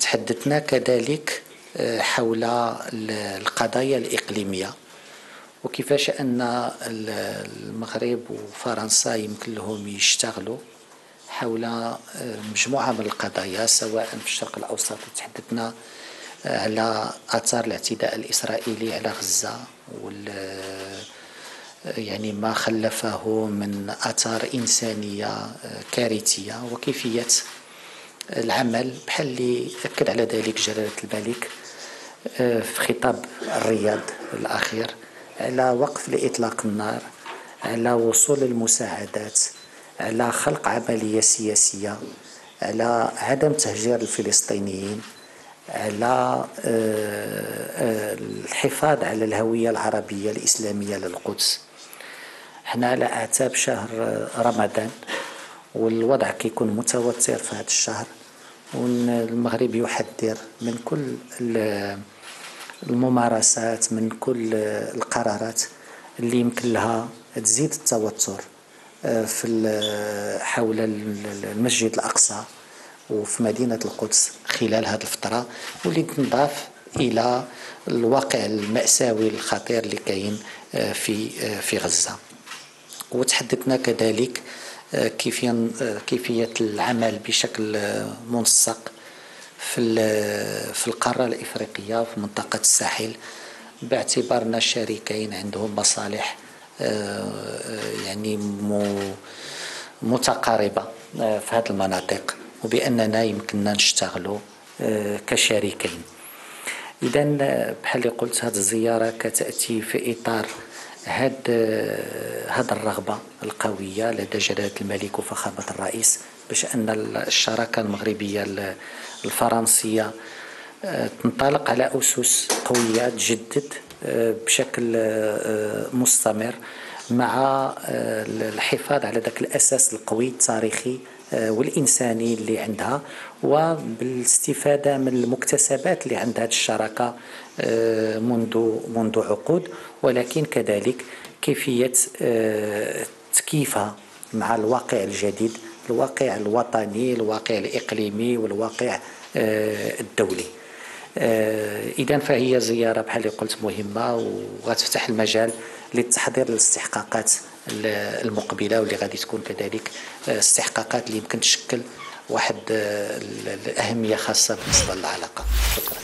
تحدثنا كذلك آه، حول القضايا الإقليمية. وكيفاش أن المغرب وفرنسا يمكن لهم يشتغلوا حول آه، مجموعة من القضايا سواء في الشرق الأوسط. تحدثنا آه، على آثار الاعتداء الإسرائيلي على غزة وال يعني ما خلفه من آثار إنسانية كارثية وكيفية العمل بحال اللي أكد على ذلك جلالة الملك آه، في خطاب الرياض الأخير على وقف لإطلاق النار على وصول المساعدات على خلق عملية سياسية على عدم تهجير الفلسطينيين على آه، آه، الحفاظ على الهوية العربية الإسلامية للقدس. إحنا على أعتاب شهر رمضان. والوضع كيكون متوتر في هذا الشهر والمغرب يحذر من كل الممارسات من كل القرارات اللي يمكن لها تزيد التوتر آه، في حول المسجد الأقصى وفي مدينة القدس خلال هذه الفترة. واللي تنضاف إلى الواقع المأساوي الخطير اللي كاين آه، في آه، في غزة. وتحدثنا كذلك كيفية كيفية العمل بشكل منسق في في القارة الإفريقية في منطقة الساحل باعتبارنا شريكين عندهم مصالح يعني متقاربة في هذه المناطق وبأننا يمكننا نشتغلوا كشريكين. إذا بحال قلت هذه الزيارة كتأتي في إطار هاد هاد الرغبة القوية لدى جلالة الملك وفخامة الرئيس باش أن الشراكة المغربية الفرنسية آه، تنطلق على أسس قوية تجدد آه، بشكل آه، مستمر مع الحفاظ على ذاك الأساس القوي التاريخي والإنساني اللي عندها وبالاستفادة من المكتسبات اللي عند هذه الشراكة منذ منذ عقود. ولكن كذلك كيفية تكييفها مع الواقع الجديد الواقع الوطني الواقع الإقليمي والواقع آه، الدولي. آه، إذا فهي زيارة بحال اللي قلت مهمة وغتفتح المجال للتحضير للاستحقاقات. المقبلة واللي غادي تكون كذلك آه، استحقاقات اللي يمكن تشكل واحد الأهمية خاصة بالنسبة للعلاقة شكرا.